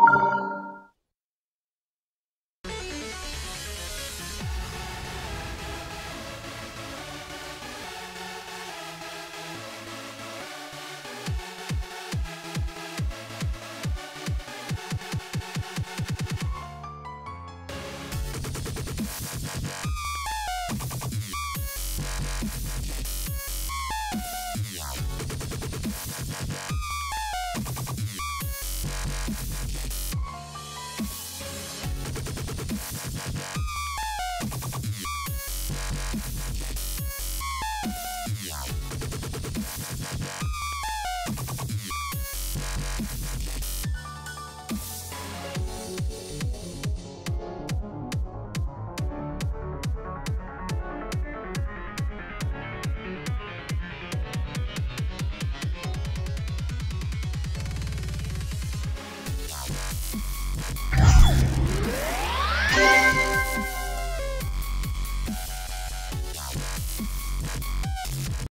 you